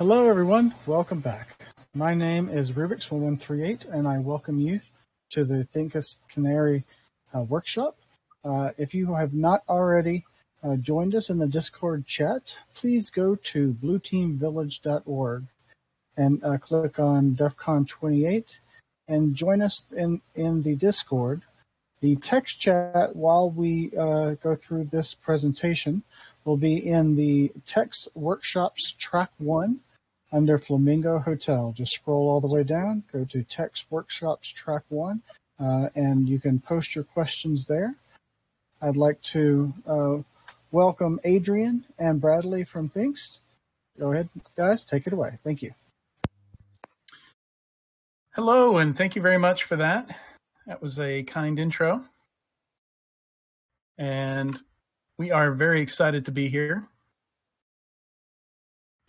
Hello, everyone. Welcome back. My name is Rubix1138, and I welcome you to the Thinkst Canary uh, workshop. Uh, if you have not already uh, joined us in the Discord chat, please go to blueteamvillage.org and uh, click on DEF CON 28 and join us in, in the Discord. The text chat while we uh, go through this presentation will be in the text workshops track one under Flamingo Hotel. Just scroll all the way down, go to text workshops track one, uh, and you can post your questions there. I'd like to uh, welcome Adrian and Bradley from Thinkst. Go ahead, guys, take it away. Thank you. Hello, and thank you very much for that. That was a kind intro. And we are very excited to be here.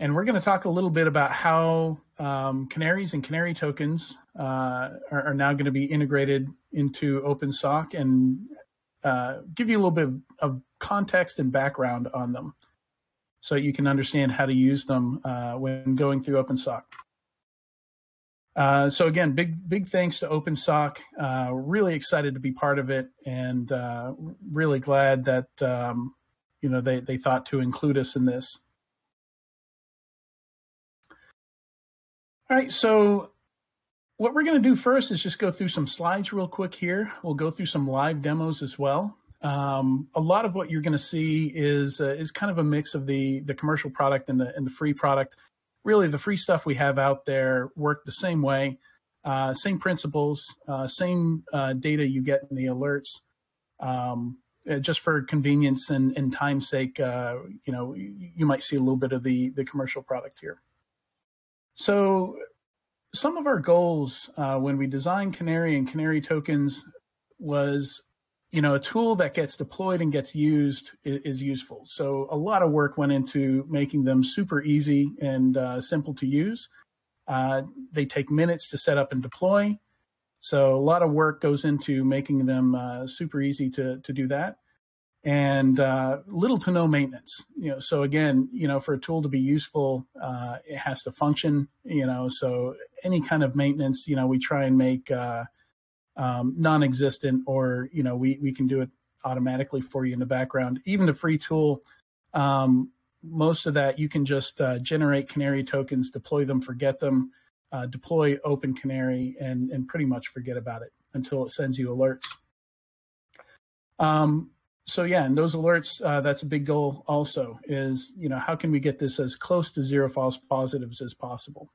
And we're going to talk a little bit about how um, canaries and canary tokens uh, are, are, now going to be integrated into OpenSOC and uh, give you a little bit of context and background on them so you can understand how to use them uh, when going through OpenSOC. Uh, so again, big big thanks to OpenSOC. Uh, really excited to be part of it, and uh, really glad that um, you know they they thought to include us in this. All right, so what we're going to do first is just go through some slides real quick here. We'll go through some live demos as well. Um, a lot of what you're going to see is uh, is kind of a mix of the the commercial product and the and the free product really the free stuff we have out there work the same way, uh, same principles, uh, same uh, data you get in the alerts. Um, uh, just for convenience and, and time's sake, uh, you know, you, you, might see a little bit of the, the commercial product here. So some of our goals uh, when we designed Canary and Canary tokens was you know, a tool that gets deployed and gets used is, is, useful. So a lot of work went into making them super easy and uh, simple to use. Uh, they take minutes to set up and deploy. So a lot of work goes into making them uh, super easy to, to do that and uh, little to no maintenance. You know, so again, you know, for a tool to be useful, uh, it has to function, you know, so any kind of maintenance, you know, we try and make, uh, um, non-existent or you know we, we can do it automatically for you in the background even the free tool um, most of that you can just uh, generate canary tokens deploy them forget them uh, deploy open canary and and pretty much forget about it until it sends you alerts um, so yeah and those alerts uh, that's a big goal also is you know how can we get this as close to zero false positives as possible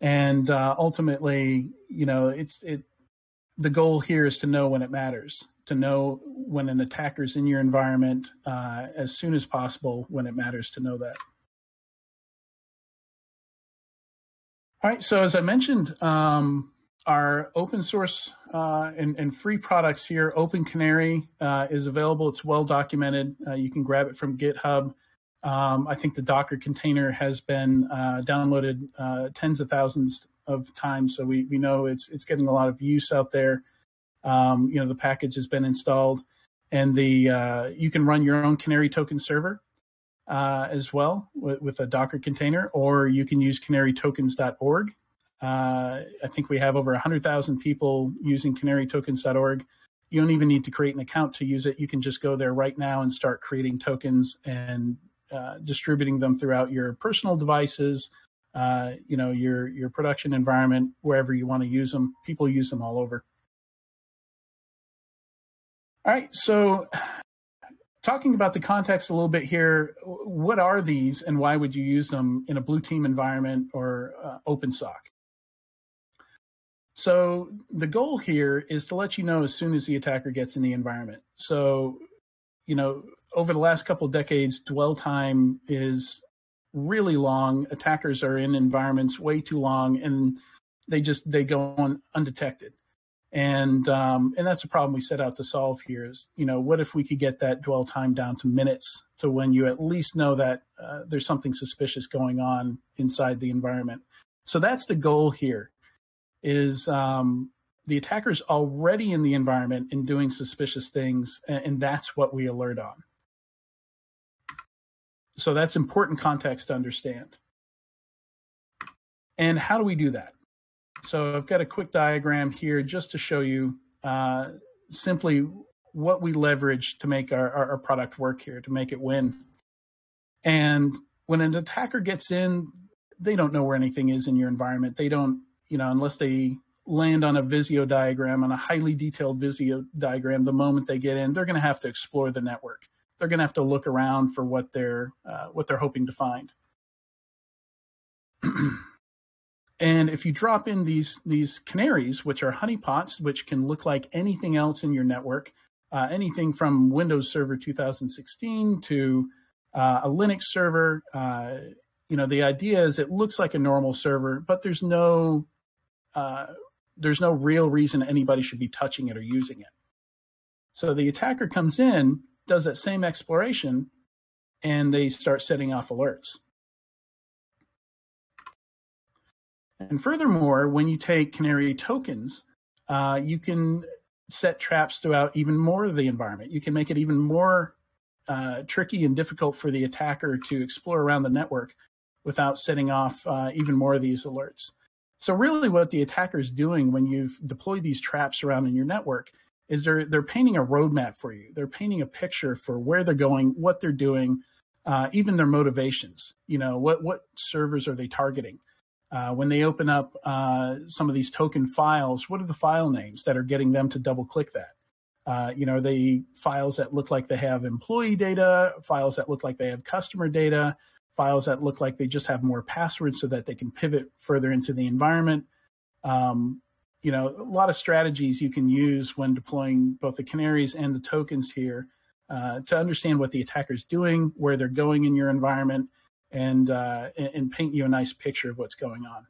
and uh, ultimately you know it's it the goal here is to know when it matters, to know when an attacker's in your environment uh, as soon as possible when it matters to know that. All right, so as I mentioned, um, our open source uh, and, and, free products here, Open Canary uh, is available. It's well documented. Uh, you can grab it from GitHub. Um, I think the Docker container has been uh, downloaded uh, tens of thousands of times, so we we know it's it's getting a lot of use out there. Um, you know, the package has been installed, and the uh, you can run your own Canary token server as well with, with, a Docker container, or you can use canarytokens.org. Uh, I think we have over 100,000 people using canarytokens.org. You don't even need to create an account to use it. You can just go there right now and start creating tokens and uh, distributing them throughout your personal devices, uh, you know, your your production environment, wherever you want to use them. People use them all over. All right, so talking about the context a little bit here, what are these and why would you use them in a blue team environment or uh, OpenSOC? So the goal here is to let you know as soon as the attacker gets in the environment. So, you know, over the last couple decades, dwell time is really long. Attackers are in environments way too long, and they just they go on undetected. And um, and that's a problem we set out to solve here. Is you know what if we could get that dwell time down to minutes to when you at least know that uh, there's something suspicious going on inside the environment. So that's the goal here. Is um, the attacker's already in the environment and doing suspicious things, and, that's what we alert on. So that's important context to understand. And how do we do that? So I've got a quick diagram here just to show you uh, simply what we leverage to make our, our, our product work here, to make it win. And when an attacker gets in, they don't know where anything is in your environment. They don't, you know, unless they land on a Visio diagram, on a highly detailed Visio diagram, the moment they get in, they're going to have to explore the network. They're going to have to look around for what they're uh, what they're hoping to find. and if you drop in these these canaries, which are honeypots, which can look like anything else in your network, uh, anything from Windows Server 2016 to uh, a Linux server. Uh, you know, the idea is it looks like a normal server, but there's no uh, there's no real reason anybody should be touching it or using it. So the attacker comes in, does that same exploration, and they start setting off alerts. And furthermore, when you take Canary tokens, uh, you can set traps throughout even more of the environment. You can make it even more uh, tricky and difficult for the attacker to explore around the network without setting off uh, even more of these alerts. So really what the attacker is doing when you've deployed these traps around in your network is they're they're painting a roadmap for you. They're painting a picture for where they're going, what they're doing, uh, even their motivations. You know, what what servers are they targeting? Uh, when they open up uh, some of these token files, what are the file names that are getting them to double click that? Uh, you know, the files that look like they have employee data, files that look like they have customer data, files that look like they just have more passwords so that they can pivot further into the environment. Um, you know, a lot of strategies you can use when deploying both the canaries and the tokens here uh, to understand what the attacker's doing, where they're going in your environment, and, uh, and paint you a nice picture of what's going on.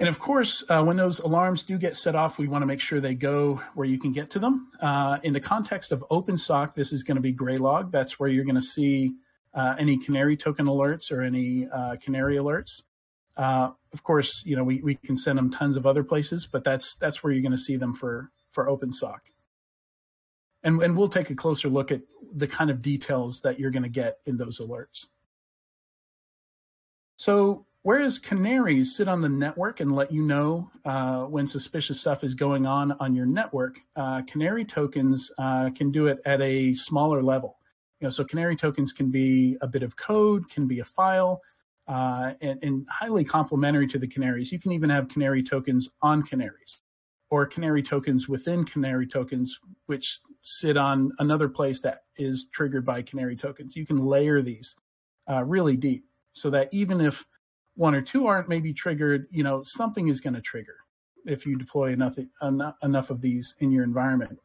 And of course, uh, when those alarms do get set off, we want to make sure they go where you can get to them. Uh, in the context of OpenSOC, this is going to be Graylog. That's where you're going to see uh, any Canary token alerts or any uh, Canary alerts. Uh, of course, you know we, we can send them tons of other places, but that's that's where you're going to see them for for OpenSOC. And and we'll take a closer look at the kind of details that you're going to get in those alerts. So Whereas canaries sit on the network and let you know uh, when suspicious stuff is going on on your network, uh, canary tokens uh, can do it at a smaller level. You know, so canary tokens can be a bit of code, can be a file, uh, and, and highly complementary to the canaries. You can even have canary tokens on canaries, or canary tokens within canary tokens, which sit on another place that is triggered by canary tokens. You can layer these uh, really deep, so that even if one or two aren't maybe triggered, you know, something is going to trigger if you deploy enough, enough of these in your environment.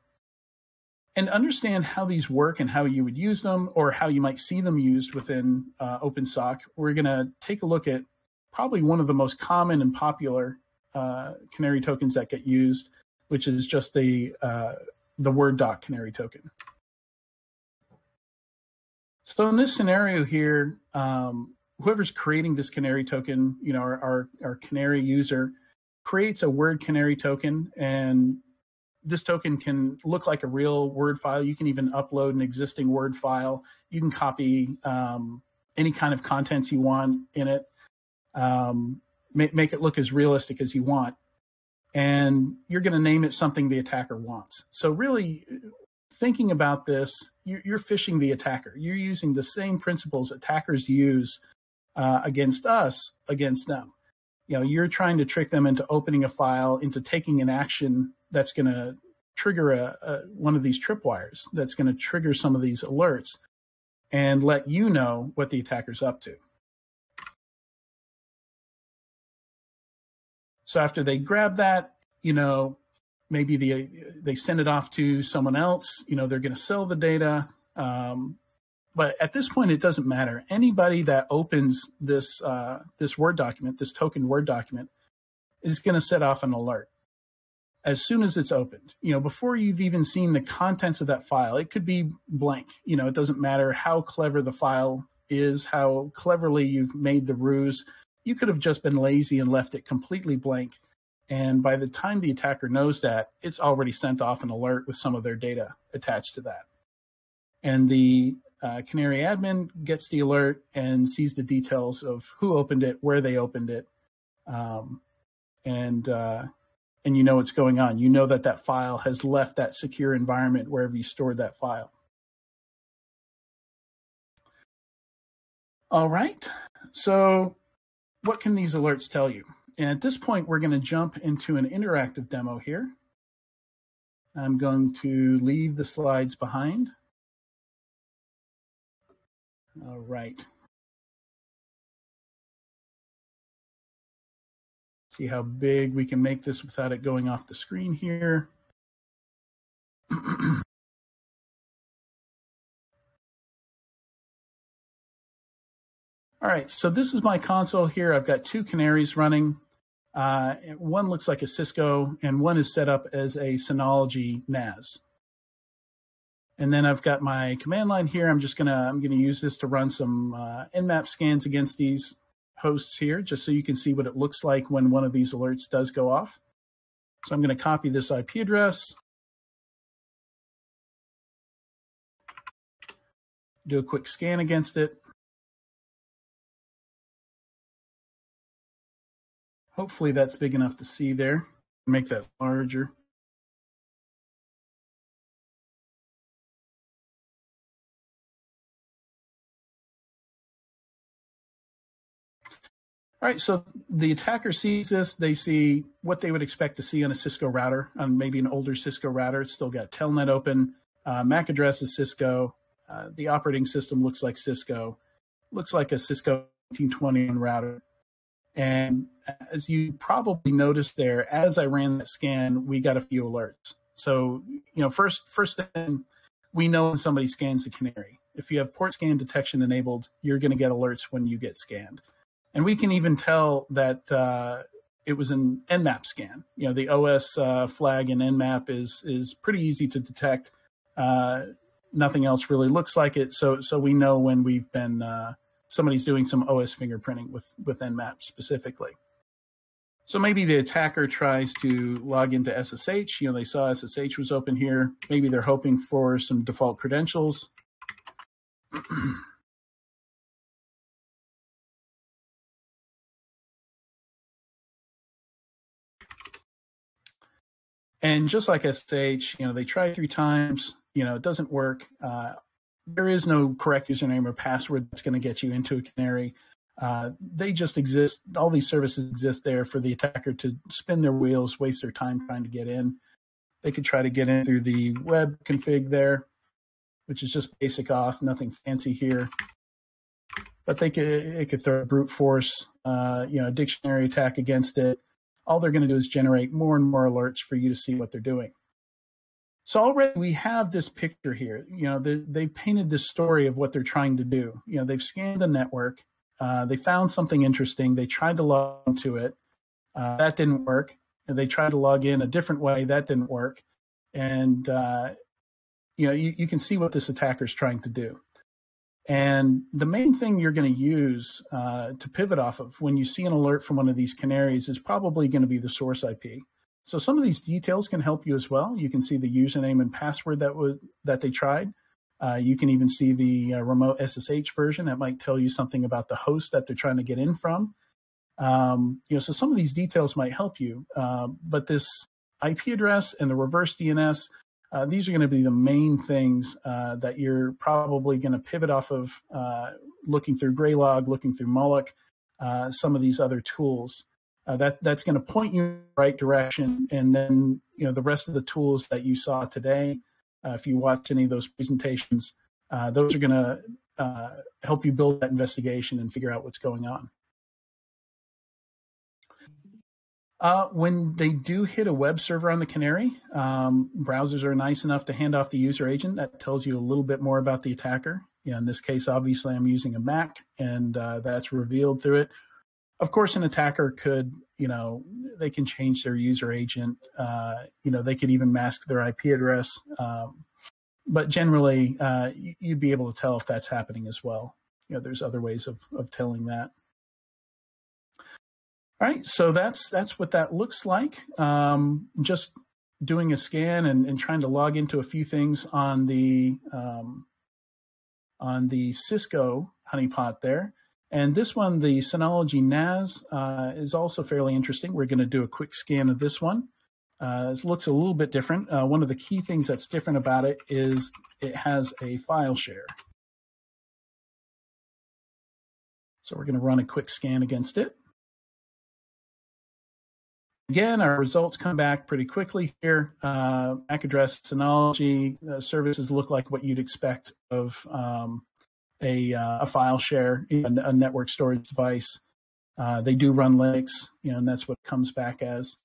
And understand how these work and how you would use them or how you might see them used within uh, OpenSOC. We're going to take a look at probably one of the most common and popular uh, Canary tokens that get used, which is just the, uh, the Word doc Canary token. So in this scenario here, um, whoever's creating this canary token, you know, our, our, our canary user creates a word canary token and this token can look like a real word file. You can even upload an existing word file. You can copy um, any kind of contents you want in it, um, make, make it look as realistic as you want. And you're going to name it something the attacker wants. So really thinking about this, you're, you're phishing the attacker. You're using the same principles attackers use uh, against us against them. You know, you're trying to trick them into opening a file, into taking an action that's going to trigger a, a, one of these tripwires, that's going to trigger some of these alerts, and let you know what the attacker's up to. So after they grab that, you know, maybe the, they send it off to someone else. You know, they're going to sell the data. Um, but at this point, it doesn't matter. Anybody that opens this uh, this Word document, this token Word document, is going to set off an alert as soon as it's opened. You know, before you've even seen the contents of that file, it could be blank. You know, it doesn't matter how clever the file is, how cleverly you've made the ruse. You could have just been lazy and left it completely blank. And by the time the attacker knows that, it's already sent off an alert with some of their data attached to that. And the uh, Canary admin gets the alert and sees the details of who opened it, where they opened it, um, and uh, and you know what's going on. You know that that file has left that secure environment wherever you stored that file. All right. So, what can these alerts tell you? And at this point, we're going to jump into an interactive demo here. I'm going to leave the slides behind. All right. See how big we can make this without it going off the screen here. All right, so this is my console here. I've got two canaries running. Uh, one looks like a Cisco, and one is set up as a Synology NAS. And then I've got my command line here. I'm just gonna I'm gonna use this to run some uh, Nmap scans against these hosts here, just so you can see what it looks like when one of these alerts does go off. So I'm gonna copy this IP address, do a quick scan against it. Hopefully that's big enough to see there. Make that larger. All right, so the attacker sees this. They see what they would expect to see on a Cisco router, on maybe an older Cisco router. It's still got Telnet open. Uh, MAC address is Cisco. Uh, the operating system looks like Cisco. Looks like a Cisco 1921 router. And as you probably noticed there, as I ran that scan, we got a few alerts. So, you know, first, first thing, we know when somebody scans the canary. If you have port scan detection enabled, you're going to get alerts when you get scanned. And we can even tell that uh, it was an Nmap scan. You know, the OS uh, flag in Nmap is is pretty easy to detect. Uh, nothing else really looks like it, so so we know when we've been uh, somebody's doing some OS fingerprinting with, with Nmap specifically. So maybe the attacker tries to log into SSH. You know, they saw SSH was open here. Maybe they're hoping for some default credentials. and just like SSH, you know, they try three times. You know, it doesn't work. Uh, there is no correct username or password that's going to get you into a canary. Uh, they just exist. All these services exist there for the attacker to spin their wheels, waste their time trying to get in. They could try to get in through the web config there, which is just basic auth, nothing fancy here. But they could it could throw brute force, uh, you know, dictionary attack against it. All they're going to do is generate more and more alerts for you to see what they're doing. So already we have this picture here. You know, they, they've painted this story of what they're trying to do. You know, they've scanned the network. Uh, they found something interesting. They tried to log into it. Uh, that didn't work. And they tried to log in a different way. That didn't work. And, uh, you know, you, you can see what this attacker is trying to do. And the main thing you're going to use uh, to pivot off of when you see an alert from one of these canaries is probably going to be the source IP. So some of these details can help you as well. You can see the username and password that that they tried. Uh, you can even see the uh, remote SSH version that might tell you something about the host that they're trying to get in from. Um, you know, so some of these details might help you. Uh, but this IP address and the reverse DNS, uh, these are going to be the main things uh, that you're probably going to pivot off of uh, looking through Graylog, looking through Moloch, some of these other tools uh, that that's going to point you in the right direction. And then you know the rest of the tools that you saw today, uh, if you watch any of those presentations, uh, those are going to uh, help you build that investigation and figure out what's going on. Uh, when they do hit a web server on the Canary, um, browsers are nice enough to hand off the user agent. That tells you a little bit more about the attacker. In this case, obviously, I'm using a Mac, and uh, that's revealed through it of course, an attacker could, you know, they can change their user agent. Uh, you know, they could even mask their IP address. Um, but generally, uh, you'd be able to tell if that's happening as well. You know, there's other ways of of telling that. All right, so that's that's what that looks like. Um, just doing a scan and, and trying to log into a few things on the um, on the Cisco honeypot there. And this one, the Synology NAS, uh, is also fairly interesting. We're going to do a quick scan of this one. Uh, it looks a little bit different. Uh, one of the key things that's different about it is it has a file share. So we're going to run a quick scan against it. Again, our results come back pretty quickly here. Uh, MAC address Synology uh, services look like what you'd expect of um, a, uh, a file share, a, a network storage device. Uh, they do run Linux, you know, and that's what comes back as.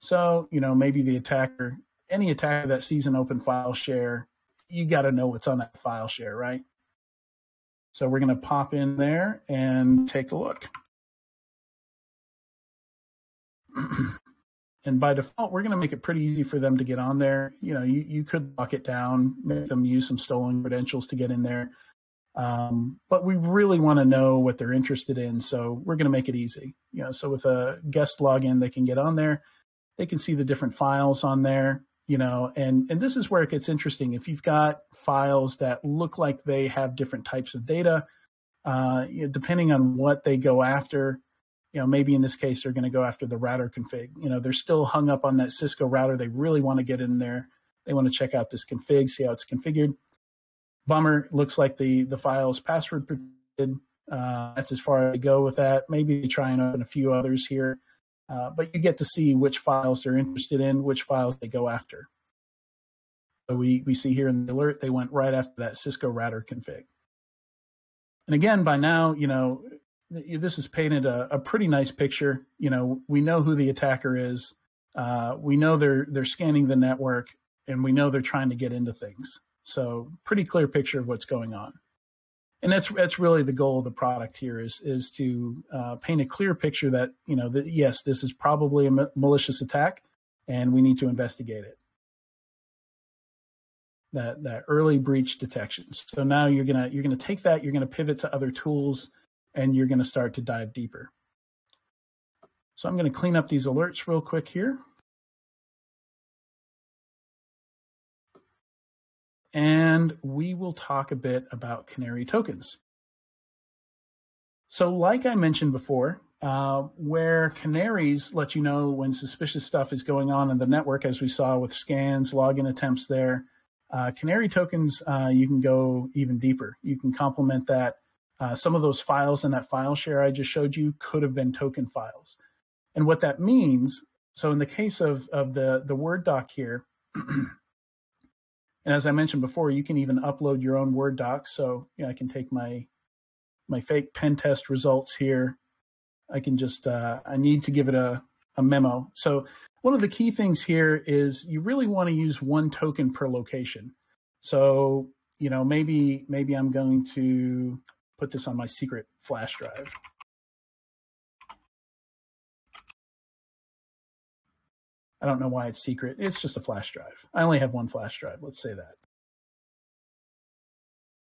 So, you know, maybe the attacker, any attacker that sees an open file share, you got to know what's on that file share, right? So we're going to pop in there and take a look. and by default, we're going to make it pretty easy for them to get on there. You know, you, you could lock it down, make them use some stolen credentials to get in there. Um, but we really want to know what they're interested in. So we're going to make it easy. You know, so with a guest login, they can get on there. They can see the different files on there, you know, and, and this is where it gets interesting. If you've got files that look like they have different types of data, uh, you know, depending on what they go after, you know, maybe in this case, they're going to go after the router config. You know, they're still hung up on that Cisco router. They really want to get in there. They want to check out this config, see how it's configured bummer. Looks like the the file is password protected. Uh, that's as far as I go with that. Maybe they try and open a few others here, uh, but you get to see which files they're interested in, which files they go after. So we we see here in the alert they went right after that Cisco router config. And again, by now, you know, this has painted a, a pretty nice picture. You know, we know who the attacker is. Uh, we know they're they're scanning the network, and we know they're trying to get into things. So pretty clear picture of what's going on. And that's that's really the goal of the product here is is to uh, paint a clear picture that you know that yes this is probably a malicious attack and we need to investigate it. That that early breach detection. So now you're gonna you're gonna take that you're gonna pivot to other tools and you're gonna start to dive deeper. So I'm gonna clean up these alerts real quick here. and we will talk a bit about Canary tokens. So, like I mentioned before, uh, where canaries let you know when suspicious stuff is going on in the network, as we saw with scans, login attempts there, uh, canary tokens, uh, you can go even deeper. You can complement that. Uh, some of those files in that file share I just showed you could have been token files. And what that means, so in the case of, of the, the Word doc here, And as I mentioned before, you can even upload your own Word doc. So you know, I can take my my fake pen test results here. I can just uh, I need to give it a, a memo. So one of the key things here is you really want to use one token per location. So you know maybe maybe I'm going to put this on my secret flash drive. I don't know why it's secret. It's just a flash drive. I only have one flash drive. Let's say that.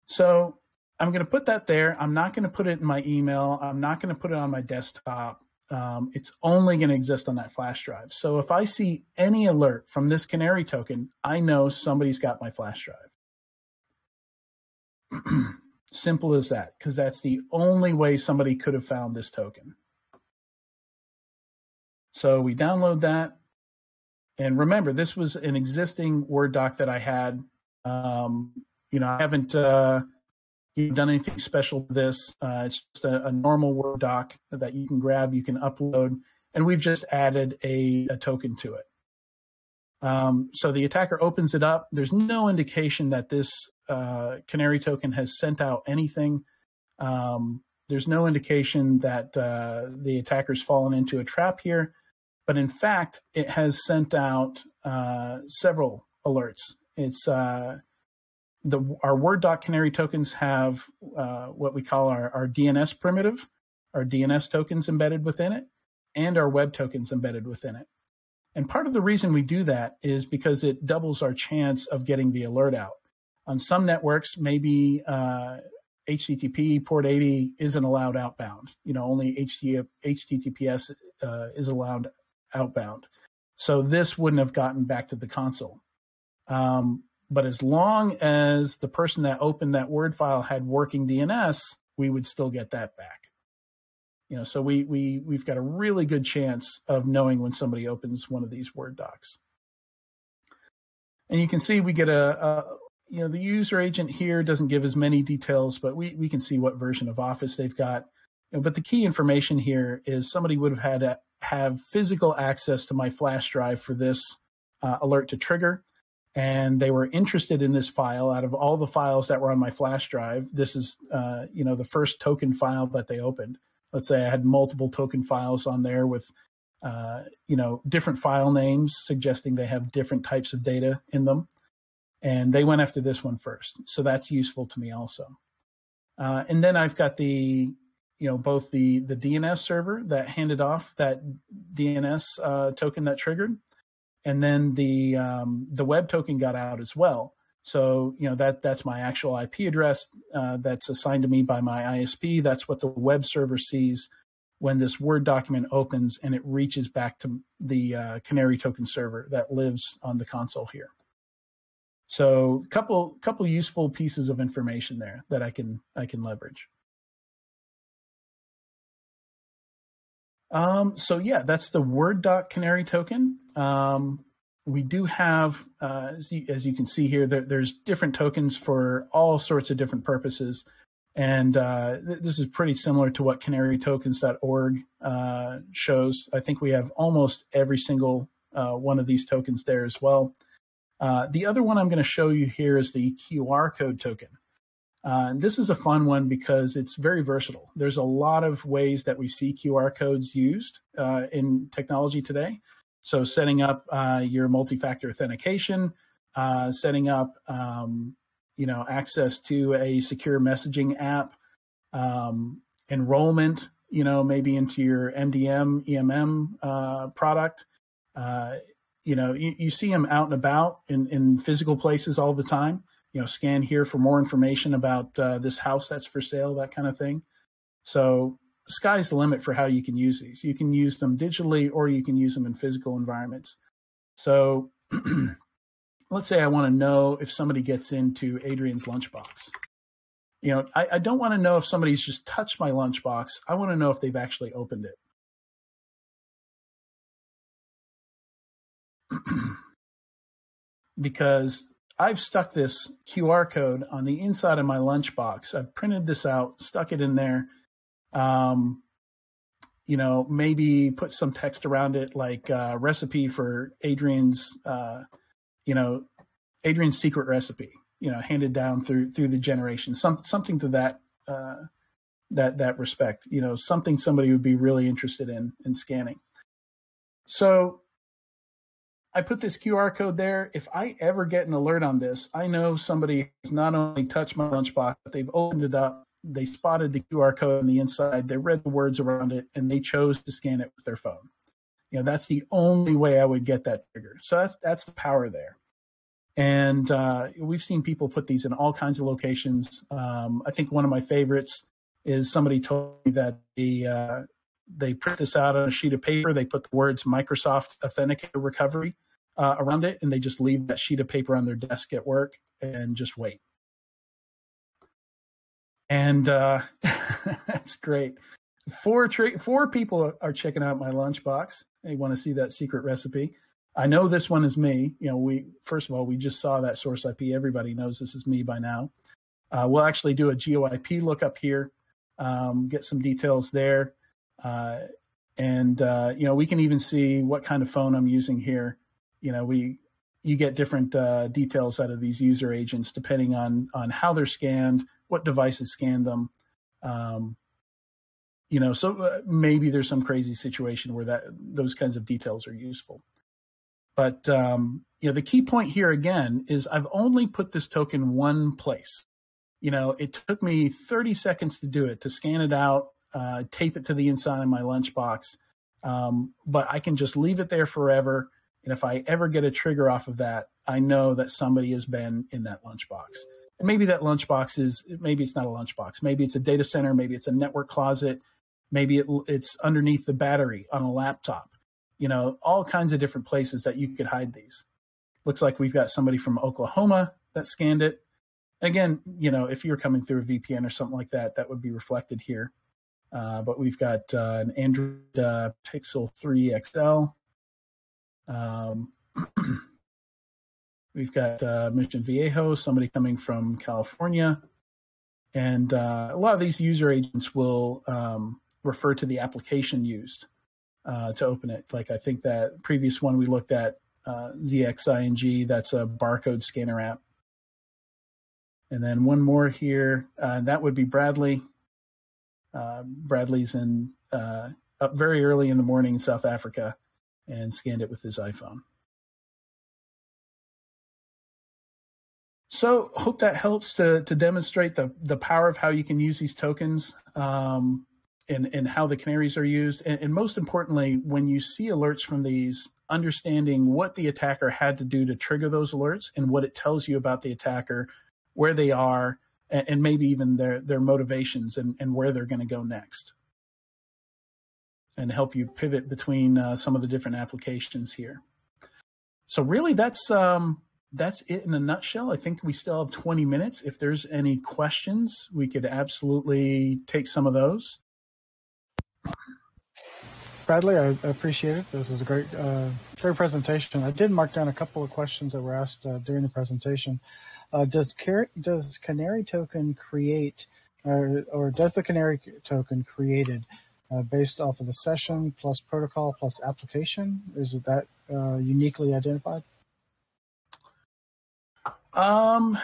So I'm going to put that there. I'm not going to put it in my email. I'm not going to put it on my desktop. Um, it's only going to exist on that flash drive. So if I see any alert from this canary token, I know somebody's got my flash drive. Simple as that, because that's the only way somebody could have found this token. So we download that. And remember, this was an existing Word doc that I had. Um, you know, I haven't uh, done anything special to this. Uh, it's just a, a, normal Word doc that you can grab, you can upload, and we've just added a, a token to it. Um, so the attacker opens it up. There's no indication that this uh, Canary token has sent out anything. Um, there's no indication that uh, the attacker's fallen into a trap here. But in fact, it has sent out uh, several alerts. It's uh, the our Word Canary tokens have uh, what we call our, our DNS primitive, our DNS tokens embedded within it, and our web tokens embedded within it. And part of the reason we do that is because it doubles our chance of getting the alert out. On some networks, maybe uh, HTTP port 80 isn't allowed outbound. You know, only HTTPS uh, is allowed outbound. So this wouldn't have gotten back to the console. Um, But as long as the person that opened that Word file had working DNS, we would still get that back. You know, so we we we've got a really good chance of knowing when somebody opens one of these Word docs. And you can see we get a, a you know the user agent here doesn't give as many details, but we we can see what version of Office they've got. You know, but the key information here is somebody would have had to have physical access to my flash drive for this uh, alert to trigger. And they were interested in this file. Out of all the files that were on my flash drive this is uh, you know the first token file that they opened. Let's say i had multiple token files on there with uh, you know different file names suggesting they have different types of data in them and they went after this one first so that's useful to me also uh, and then i've got the you know both the the dns server that handed off that dns uh, token that triggered and then the um, the web token got out as well. So you know that that's my actual IP address uh, that's assigned to me by my ISP. That's what the web server sees when this Word document opens and it reaches back to the uh, Canary token server that lives on the console here. So couple couple useful pieces of information there that I can I can leverage. Um, so yeah, that's the Word doc Canary token. Um, we do have, uh, as, you, as, you, can see here, there, there's different tokens for all sorts of different purposes. And uh, th- this is pretty similar to what canarytokens.org uh, shows. I think we have almost every single uh, one of these tokens there as well. Uh, the other one I'm going to show you here is the QR code token. Uh, this is a fun one because it's very versatile. There's a lot of ways that we see QR codes used uh, in technology today. So, setting up uh, your multi-factor authentication, uh, setting up um, you know access to a secure messaging app, um, enrollment, you know maybe into your MDM EMM uh, product. Uh, you know you, you see them out and about in, in physical places all the time you know, scan here for more information about uh, this house that's for sale, that kind of thing. So sky's the limit for how you can use these. You can use them digitally or you can use them in physical environments. So let's say I want to know if somebody gets into Adrian's lunchbox. You know, I, I don't want to know if somebody's just touched my lunchbox. I want to know if they've actually opened it. because I've stuck this QR code on the inside of my lunchbox. I've printed this out, stuck it in there. Um, you know, maybe put some text around it, like uh, recipe for Adrian's, uh, you know, Adrian's secret recipe. You know, handed down through through the generations. Some something to that uh, that that respect. You know, something somebody would be really interested in in scanning. So I put this QR code there. If I ever get an alert on this, I know somebody has not only touched my lunchbox, but they've opened it up. They spotted the QR code on the inside. They read the words around it and they chose to scan it with their phone. You know, that's the only way I would get that trigger. So that's that's the power there. And uh, we've seen people put these in all kinds of locations. Um, I think one of my favorites is somebody told me that the uh, they print this out on a sheet of paper. They put the words Microsoft Authenticator Recovery uh, around it, and they just leave that sheet of paper on their desk at work and just wait. And uh, that's great. Four four people are checking out my lunchbox. They want to see that secret recipe. I know this one is me. You know, we first of all we just saw that source IP. Everybody knows this is me by now. Uh, we'll actually do a GeoIP lookup here, um, get some details there. Uh, and uh, you know we can even see what kind of phone I'm using here. You know we you get different uh, details out of these user agents depending on on how they're scanned, what devices scan them. Um, you know, so uh, maybe there's some crazy situation where that those kinds of details are useful. But um, you know, the key point here again is I've only put this token one place. You know, it took me 30 seconds to do it to scan it out, uh, tape it to the inside of my lunchbox. Um, but I can just leave it there forever. And if I ever get a trigger off of that, I know that somebody has been in that lunchbox. And maybe that lunchbox is maybe it's not a lunchbox. Maybe it's a data center. Maybe it's a network closet. Maybe it, it's underneath the battery on a laptop. You know, all kinds of different places that you could hide these. Looks like we've got somebody from Oklahoma that scanned it. Again, you know, if you're coming through a VPN or something like that, that would be reflected here. Uh, but we've got uh, an Android uh, Pixel 3 XL. Um, we've got Mission Viejo, somebody coming from California. And a lot of these user agents will um, refer to the application used to open it. Like I think that previous one we looked at, uh, ZXING, that's a barcode scanner app. And then one more here, uh, that would be Bradley. Uh, Bradley's in uh, up very early in the morning in South Africa and scanned it with his iPhone. So hope that helps to to demonstrate the the power of how you can use these tokens um, and and how the canaries are used, and, and most importantly, when you see alerts from these, understanding what the attacker had to do to trigger those alerts and what it tells you about the attacker, where they are, and, and maybe even their their motivations and and where they're going to go next, and help you pivot between uh, some of the different applications here. So really, that's um, that's it in a nutshell. I think we still have 20 minutes. If there's any questions, we could absolutely take some of those. Bradley, I appreciate it. This was a great, uh, great presentation. I did mark down a couple of questions that were asked uh, during the presentation. Uh, does Car- does Canary token create, or, or does the Canary token created uh, based off of the session plus protocol plus application? Is it that uh, uniquely identified? Um,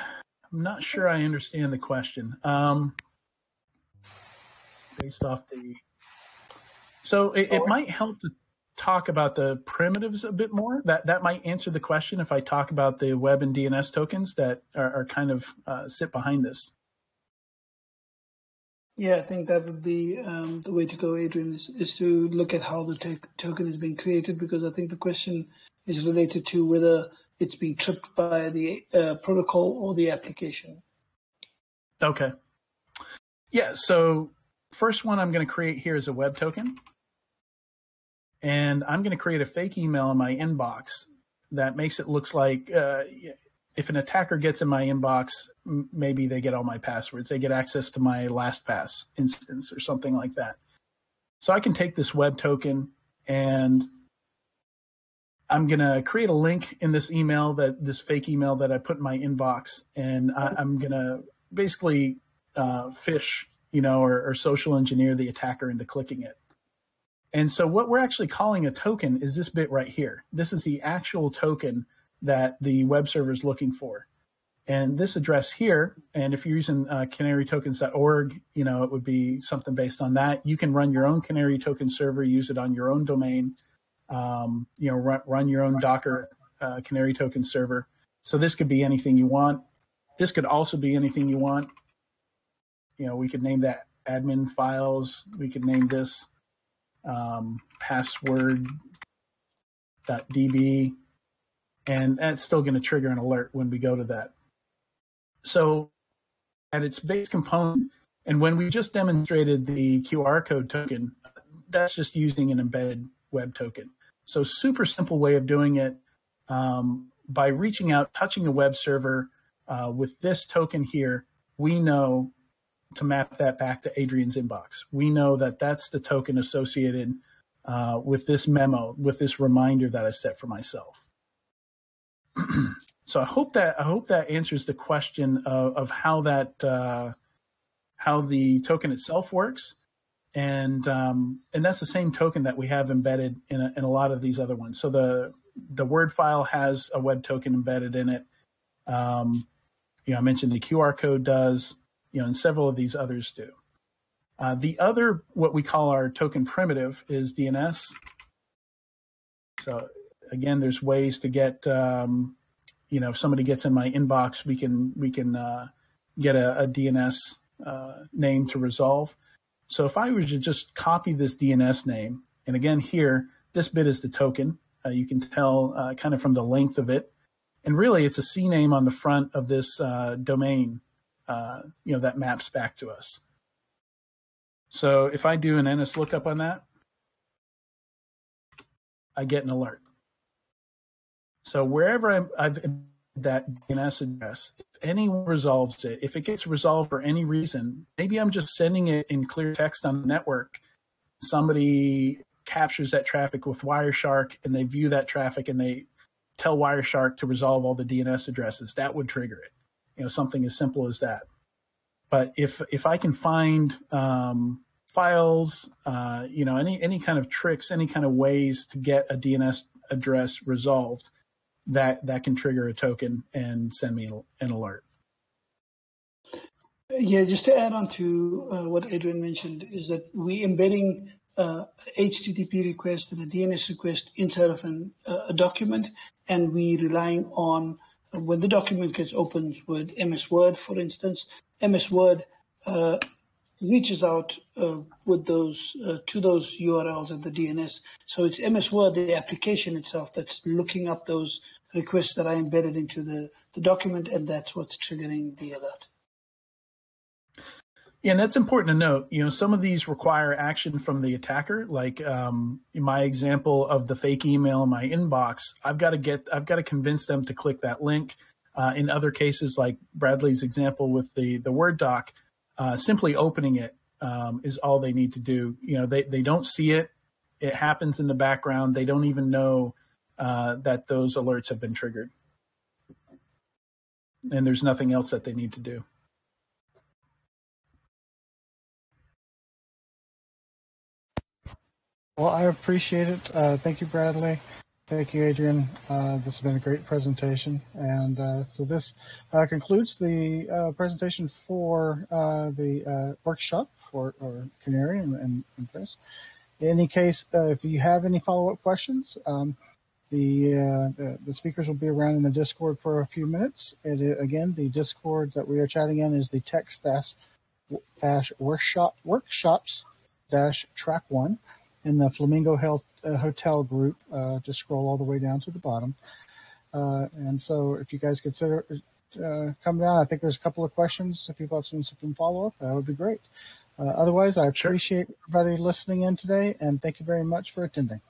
I'm not sure I understand the question. Um, based off the, so it, it might help to talk about the primitives a bit more. That that might answer the question if I talk about the web and DNS tokens that are, are kind of uh, sit behind this. Yeah, I think that would be um, the way to go, Adrian, is, is to look at how the token is being created because I think the question is related to whether it's being tripped by the uh, protocol or the application. Okay. Yeah. So first one I'm going to create here is a web token. And I'm going to create a fake email in my inbox that makes it looks like uh, if an attacker gets in my inbox, maybe they get all my passwords. They get access to my LastPass instance or something like that. So I can take this web token and I'm going to create a link in this email that this fake email that I put in my inbox, and I, am going to basically uh, phish, you know, or, or social engineer the attacker into clicking it. And so what we're actually calling a token is this bit right here. This is the actual token that the web server is looking for. And this address here, and if you're using uh, canarytokens.org, you know, it would be something based on that. You can run your own canary token server, use it on your own domain, um, you know, run, run your own Docker uh, Canary token server. So this could be anything you want. This could also be anything you want. You know, we could name that admin files. We could name this um, password.db, and that's still going to trigger an alert when we go to that. So at its base component, and when we just demonstrated the QR code token, that's just using an embedded web token. So super simple way of doing it um, by reaching out, touching a web server uh, with this token here. We know to map that back to Adrian's inbox. We know that that's the token associated uh, with this memo, with this reminder that I set for myself. so I hope that I hope that answers the question of, of how that uh, how the token itself works and um, and that's the same token that we have embedded in a, in a lot of these other ones. So the the Word file has a web token embedded in it. Um, you know, I mentioned the QR code does. You know, and several of these others do. Uh, the other, what we call our token primitive, is DNS. So again, there's ways to get, um, you know, if somebody gets in my inbox, we can we can uh, get a, a DNS uh, name to resolve. So if I were to just copy this DNS name, and again here, this bit is the token. Uh, you can tell uh, kind of from the length of it. And really, it's a CNAME on the front of this uh, domain, uh, you know, that maps back to us. So if I do an NS lookup on that, I get an alert. So wherever i have that DNS address, if anyone resolves it, if it gets resolved for any reason, maybe I'm just sending it in clear text on the network. Somebody captures that traffic with Wireshark and they view that traffic and they tell Wireshark to resolve all the DNS addresses. That would trigger it. You know, something as simple as that. But if if I can find um, files, uh, you know, any any kind of tricks, any kind of ways to get a DNS address resolved, that that can trigger a token and send me an alert. Yeah, just to add on to uh, what Adrian mentioned, is that we embedding uh, HTTP request and a DNS request inside of an, uh, a document, and we relying on when the document gets opened with MS Word, for instance, MS Word uh, reaches out uh, with those uh, to those URLs at the DNS. So it's MS Word, the application itself, that's looking up those requests that are embedded into the, the document, and that's what's triggering the alert. Yeah, and that's important to note. You know, some of these require action from the attacker. Like um, in my example of the fake email in my inbox, I've got to get, I've got to convince them to click that link. Uh, in other cases, like Bradley's example with the the Word doc, uh, simply opening it um, is all they need to do. You know, they, they don't see it. It happens in the background. They don't even know uh, that those alerts have been triggered. And there's nothing else that they need to do. Well, I appreciate it. Uh, thank you, Bradley. Thank you, Adrian. Uh, this has been a great presentation. And uh, so this uh, concludes the uh, presentation for uh, the workshop for or Canary and, and, and Chris. In any case, if you have any follow-up questions, um, the, the, the speakers will be around in the Discord for a few minutes. It, again, the Discord that we are chatting in is the text dash, dash workshop workshops dash track one in the Flamingo Health uh, hotel group. Uh, just scroll all the way down to the bottom. Uh, and so if you guys consider uh, come down, I think there's a couple of questions. If people have some, some follow up, that would be great. Uh, otherwise, I appreciate sure. everybody listening in today and thank you very much for attending.